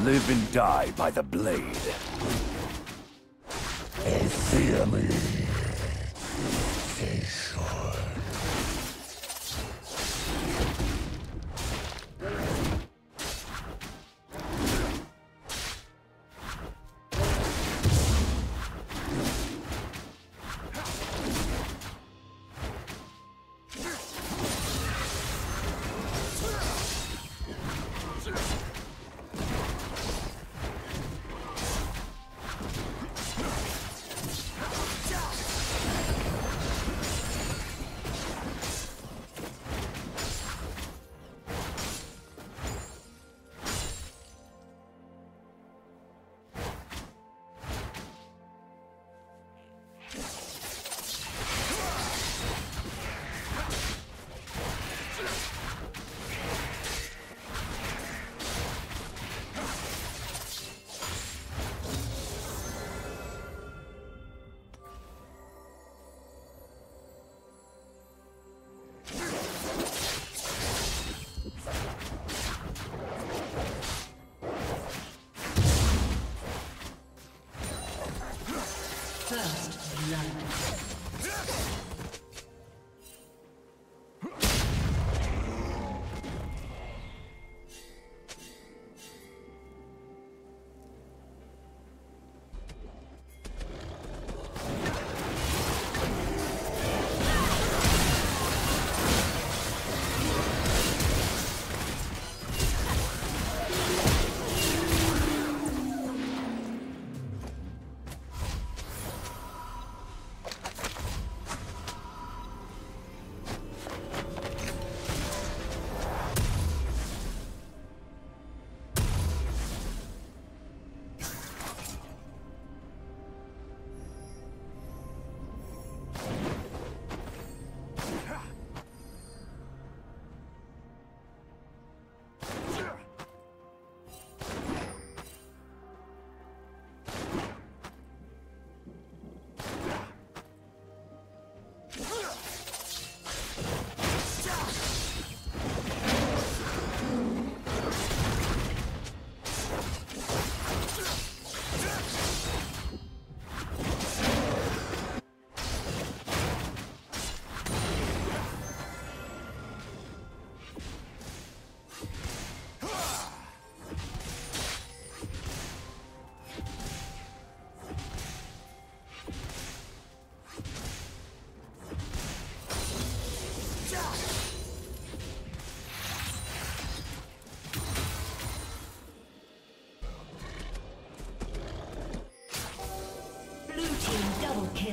Live and die by the blade. Fear me. Sure.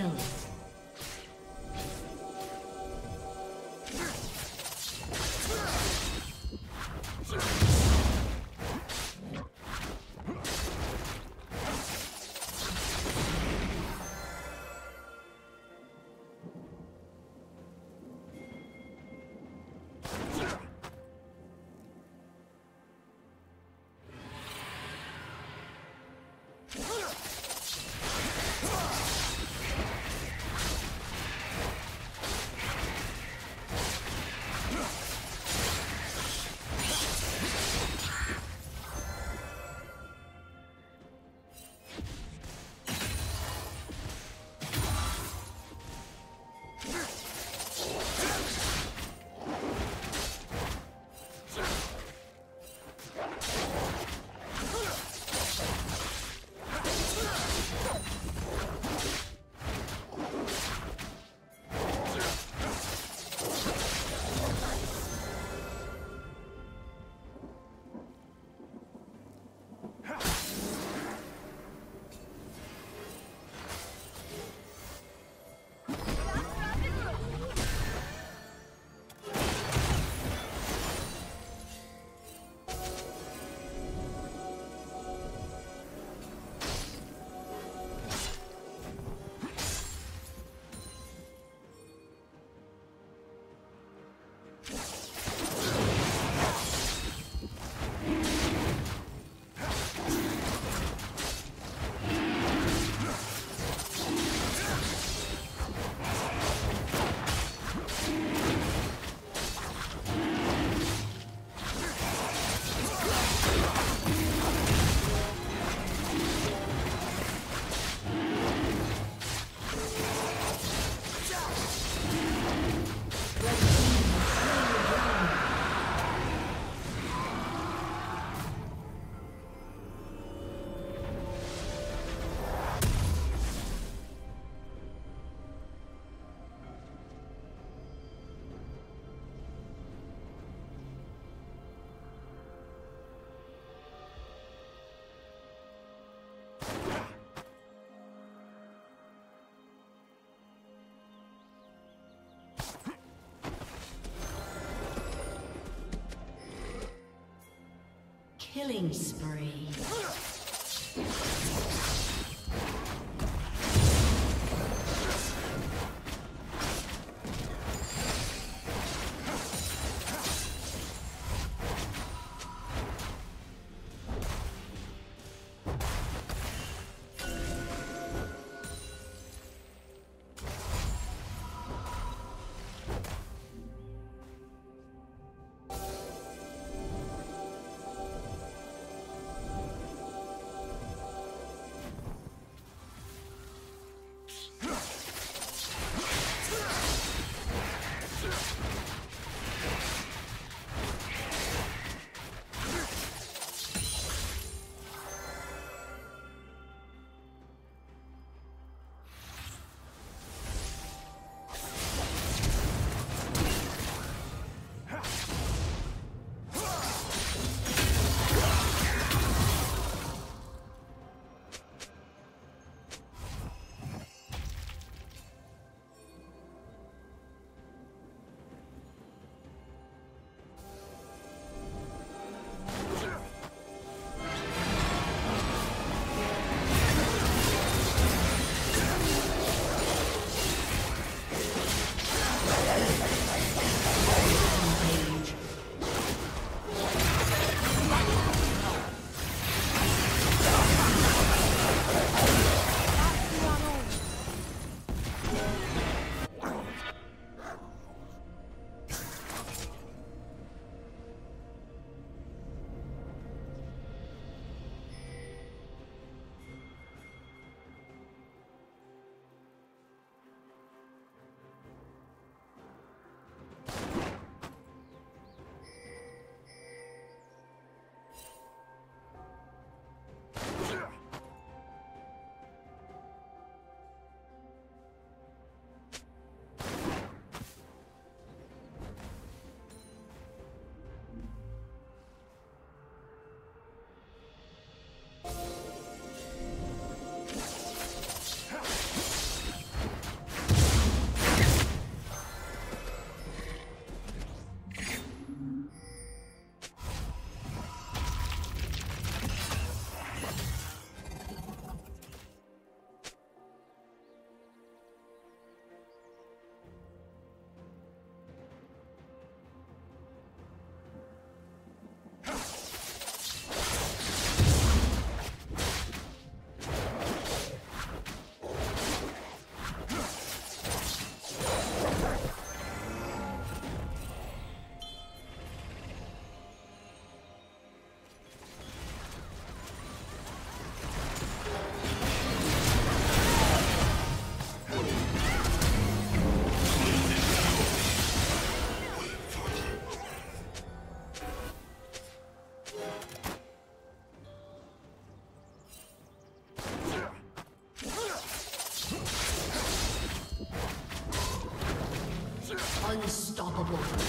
Double Killing spree. trouble.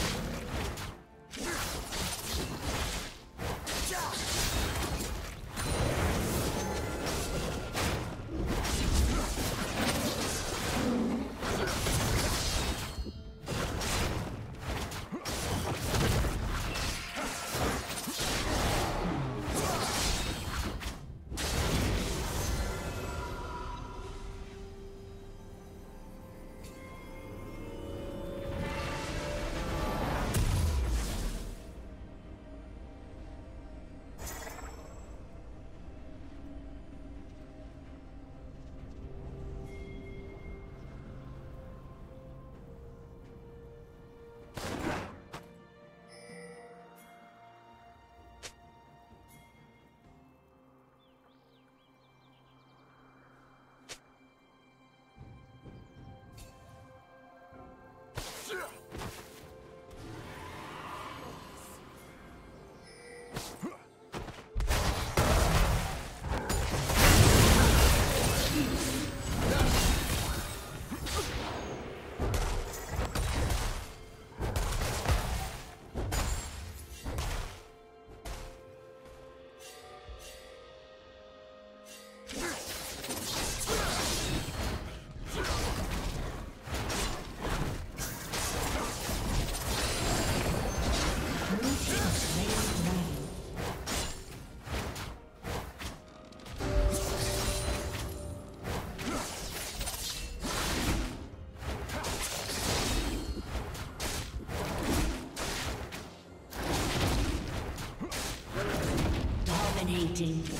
Dominating.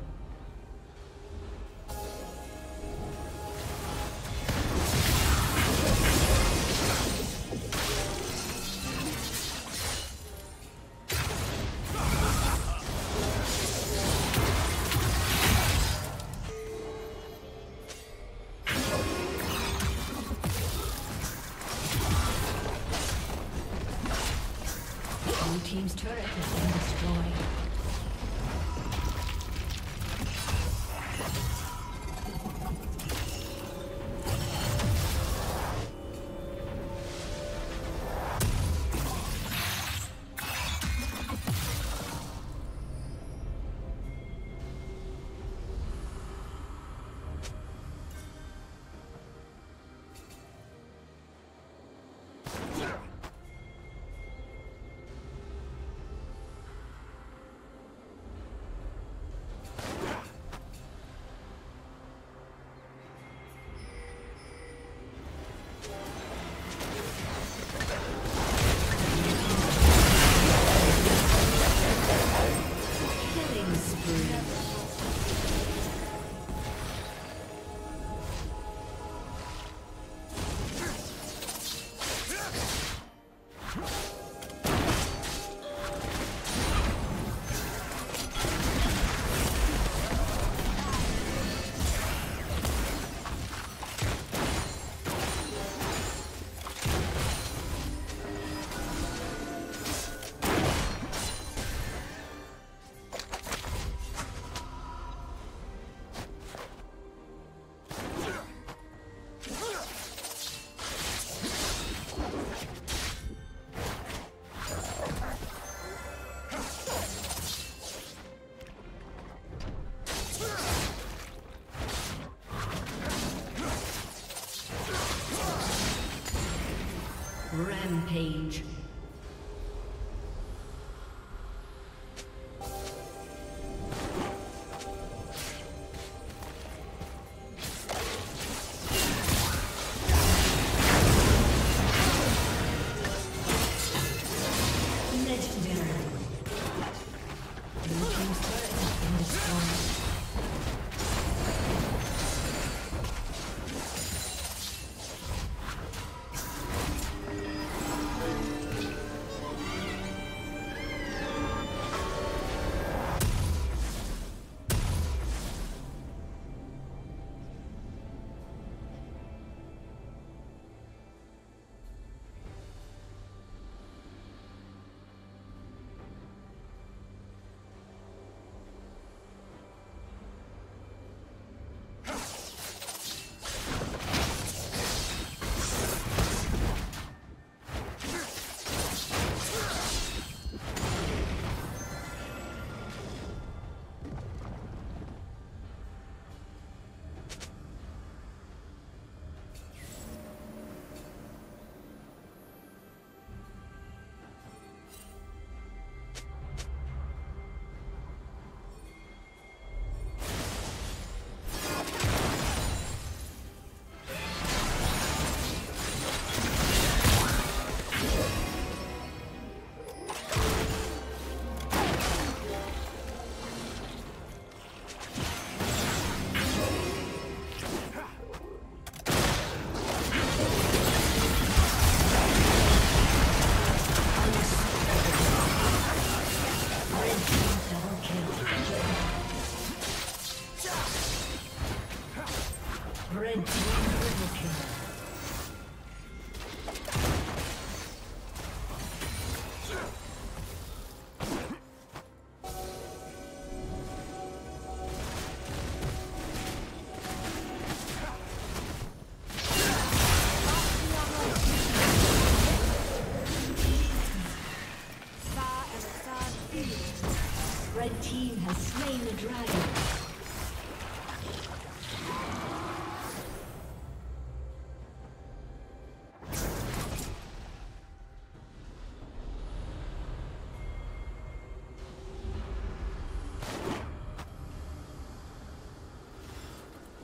Rampage.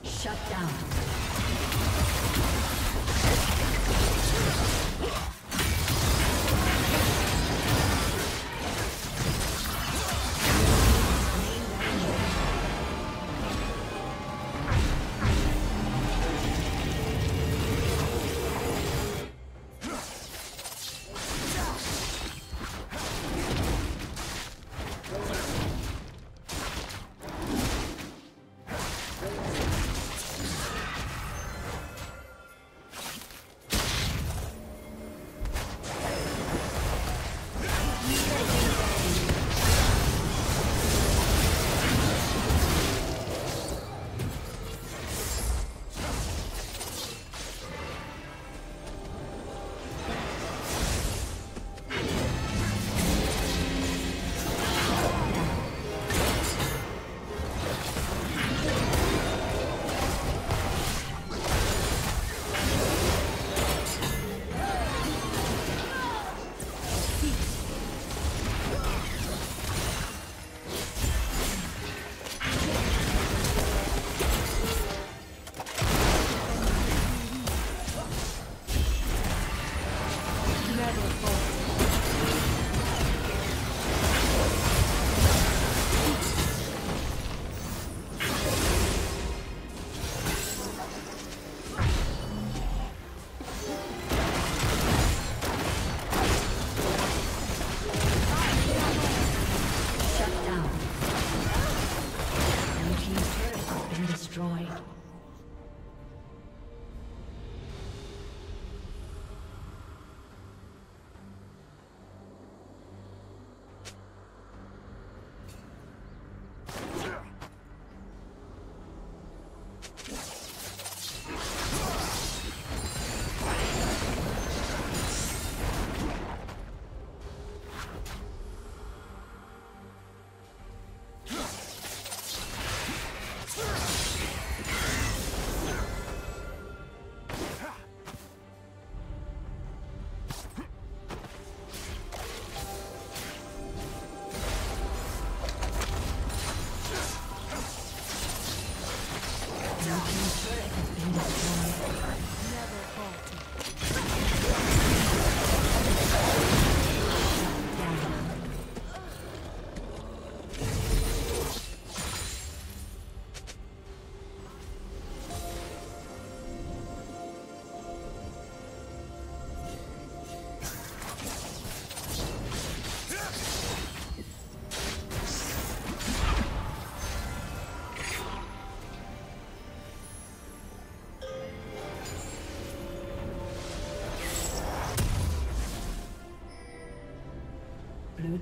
Shut down. Blue